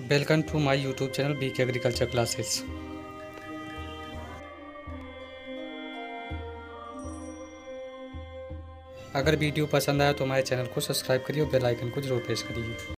Welcome to my YouTube channel B K agriculture classes अगर video पसंद आया तो हमारे चैनल को सब्सक्राइब करिए और बेल आइकन को ज़रूर प्रेस करिए।